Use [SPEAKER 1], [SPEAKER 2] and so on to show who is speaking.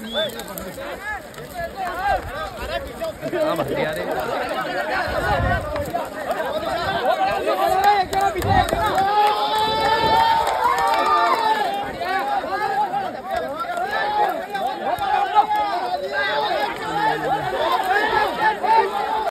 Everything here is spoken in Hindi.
[SPEAKER 1] हम
[SPEAKER 2] हथियारे